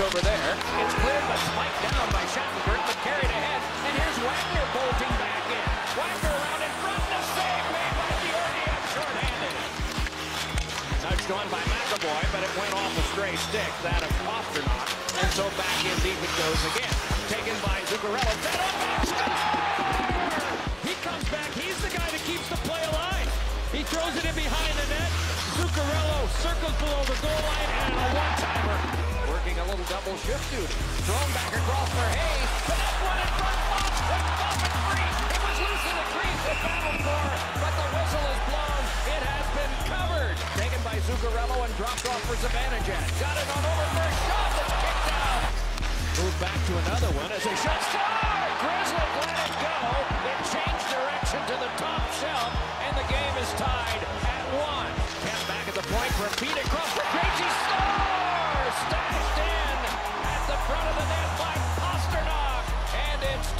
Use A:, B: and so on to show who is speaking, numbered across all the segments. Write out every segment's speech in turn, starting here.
A: over there. It's cleared but spiked down by Shattenkirk, but carried ahead. And here's Wagner bolting back in. Wagner around in front. The save made by Georgiev shorthanded. Nudged on by McAvoy, but it went off a stray stick. That of Pastrnak. And so back in deep it goes again. Taken by Zuccarello. Back. Score! He comes back. He's the guy that keeps the play alive. He throws it in behind the net. Zuccarello circles below the goal line and a one-timer. Double shift duty. Thrown back across for Hayes. The one in front. Free. It was loose in the crease. But the whistle is blown. It has been covered. Taken by Zuccarello and dropped off for. Got it on over for a shot that's kicked out. Move back to another one as a shot scored. Grizzly let it go. It changed direction to the top shelf, and the game is tied at one. Back at the point feed across for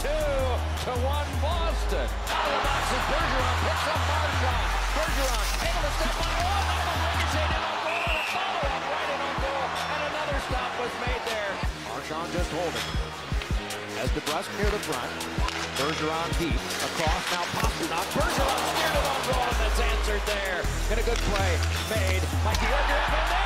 A: two to one Boston. Out of the box is Bergeron, picks up Marchand. Bergeron able to step on. Oh, now the ricocheted on goal and a follow-up right in on goal, and another stop was made there. Marchand just holding. As the Brusque near the front. Bergeron deep. Across now Pastrnak. Bergeron steered it on goal and that's answered there. In a good play. Made by Georgiev and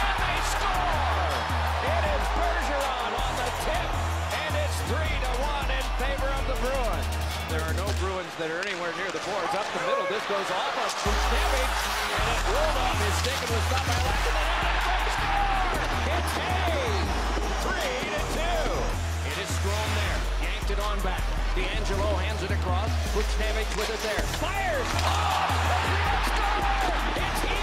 A: There are no Bruins that are anywhere near the boards. Up the middle, this goes off of Buscemi, and it rolled off his stick and was stopped by Lack, and then It's Hayes! Three to two! It is Strome there, yanked it on back. DeAngelo hands it across, Buscemi with it there, fires! Oh! It's the score! It's